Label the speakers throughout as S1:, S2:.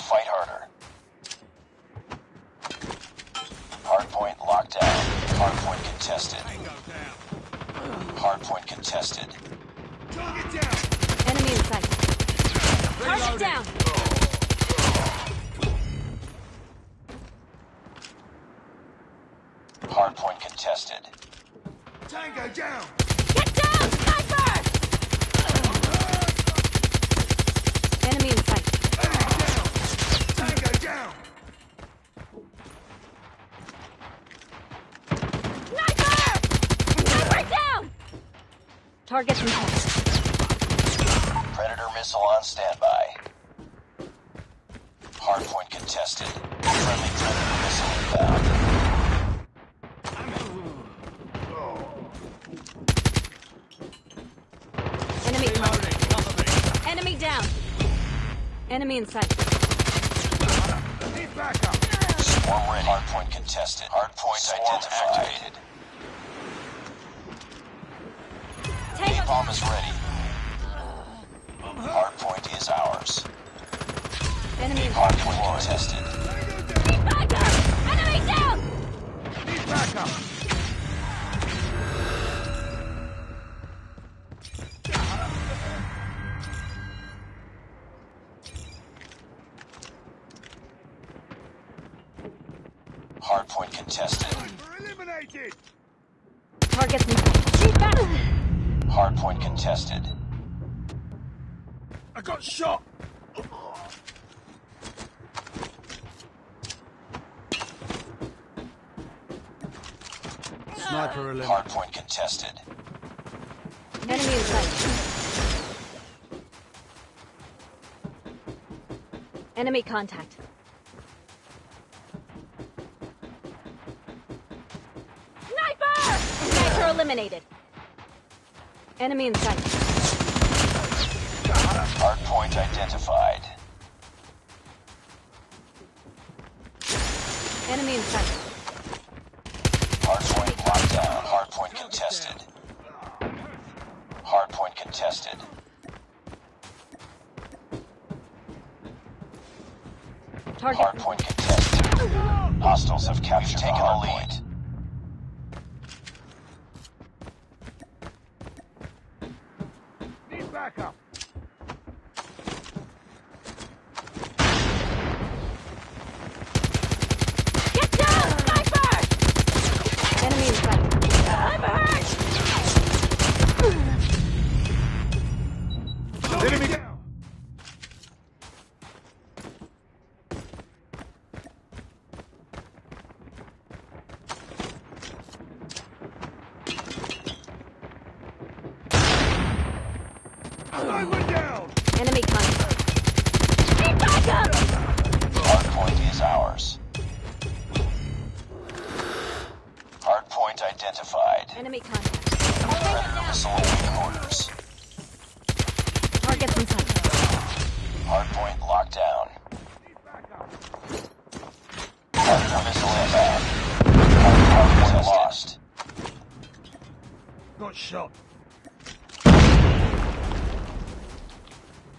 S1: Fight harder. Hardpoint locked down. Hardpoint contested. Hardpoint contested. Target down!
S2: Enemy in sight. Target down!
S1: Hardpoint contested.
S3: Tango down!
S2: Get down, sniper! Enemy in Target in sight.
S1: Predator missile on standby. Hardpoint contested. Friendly Predator missile inbound.
S2: Enemy Enemy down. Enemy in sight.
S3: Need backup!
S1: Swarm ready. Hardpoint contested. Hardpoint identified.
S2: Tango
S1: Napalm is ready. Hardpoint is ours.
S2: Enemy in sight.
S1: Hardpoint contested.
S2: Back up! Enemy down!
S3: Need backup!
S1: Hardpoint contested.
S3: We're eliminated!
S2: Targets in sight. Shoot back!
S1: Hardpoint contested.
S3: I got shot! Sniper eliminated.
S1: Hardpoint contested.
S2: Enemy in sight. Enemy contact. Sniper! Sniper eliminated. Enemy in sight.
S1: Hardpoint identified.
S2: Enemy in sight.
S1: Hardpoint locked down. Hardpoint contested. Hardpoint contested.
S2: Target.
S1: Hardpoint contested. Hostiles have captured taken the lead.
S3: Backup!
S2: Get down, sniper! Enemy in sight. I'm hurt!
S3: Enemy
S2: Enemy contact. Get back up!
S1: Hardpoint is ours. Hardpoint identified.
S2: Enemy contact.
S1: Missile awaiting.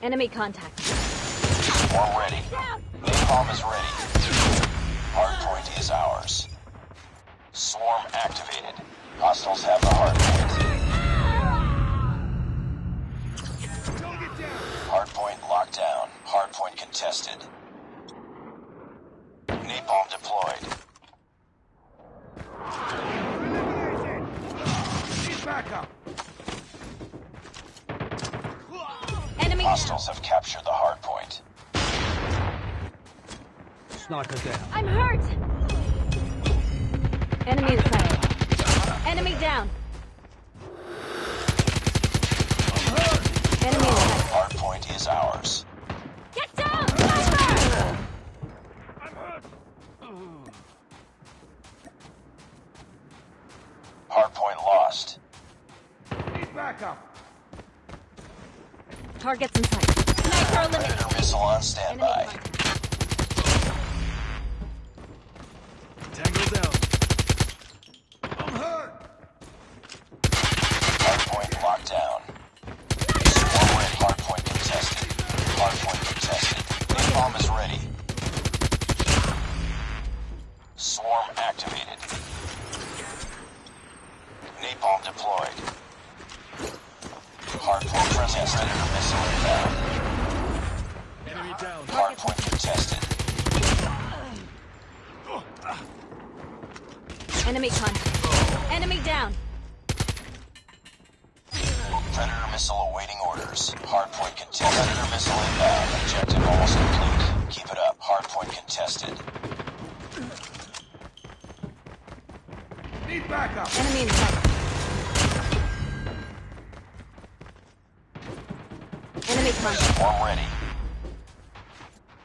S2: Enemy contact.
S1: Swarm ready. Napalm is ready. Hardpoint is ours. Swarm activated. Hostiles have the hardpoint.
S3: Target down!
S1: Hardpoint locked down. Hardpoint contested. Napalm deployed.
S3: Eliminated! Need backup!
S2: Enemy
S1: Hostiles have captured the hardpoint.
S3: Sniper down.
S2: I'm hurt! Enemy in sight. Enemy down. Enemy in sight.
S1: Hardpoint is ours.
S2: Get down, sniper!
S3: I'm hurt!
S1: Hardpoint lost.
S3: Need backup!
S2: Targets in sight. Sniper eliminated.
S1: Missile on standby.
S3: Tango down. I'm hurt.
S1: Hardpoint locked down. Nice. Hardpoint contested. Hardpoint contested. The bomb is ready. Swarm activated. Napalm deployed contested. Missile inbound.
S2: Enemy down. Hardpoint contested. Enemy contact. Enemy down.
S1: Predator missile awaiting orders. Hardpoint contested. Predator missile inbound. Objective almost complete. Keep it up. Hardpoint contested.
S3: Need backup.
S2: Enemy in.
S1: Swarm ready.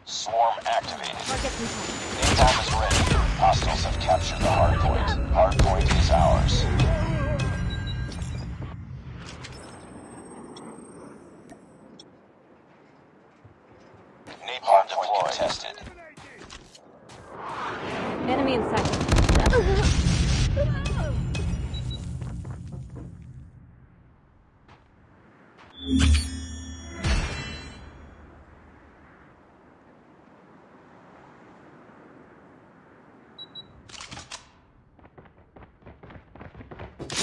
S1: Swarm activated.
S2: Target.
S1: Napalm is ready. Hostiles have captured the hardpoint. Hardpoint is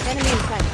S2: Enemy in sight.